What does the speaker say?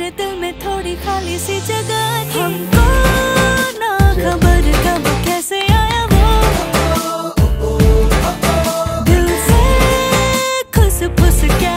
मेरे दिल में थोड़ी खाली सी जगह थी। हमको ना खबर कब कैसे आया वो। दिल से खुस फुस क्या